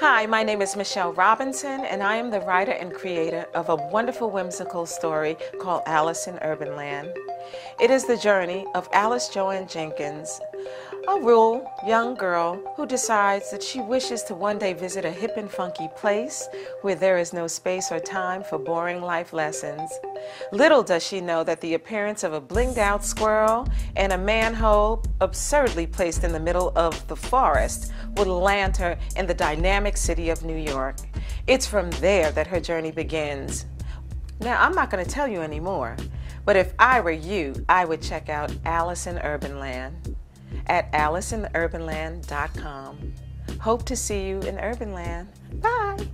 Hi, my name is Michelle Robinson, and I am the writer and creator of a wonderful whimsical story called Alice in Urbanland. It is the journey of Alice Joanne Jenkins, a rural young girl who decides that she wishes to one day visit a hip and funky place where there is no space or time for boring life lessons. Little does she know that the appearance of a blinged out squirrel and a manhole absurdly placed in the middle of the forest would land her in the dynamic city of New York. It's from there that her journey begins. Now, I'm not going to tell you anymore, but if I were you, I would check out Alice in Urbanland at aliceinurbanland.com. Hope to see you in Urbanland. Bye.